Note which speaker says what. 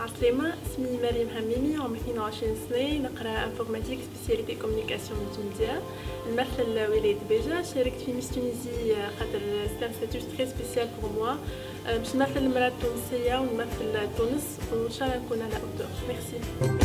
Speaker 1: عسلامة اسمي مريم حميمي عمري 22 سنة نقرأ informatique spécialité communication média نمثل ولاية باجة شاركت في Miss Tunisie آه، خاطر c'est un statut très spécial pour moi باش نمثل المرأة التونسية ونمثل تونس وإن شاء الله نكون à la hauteur merci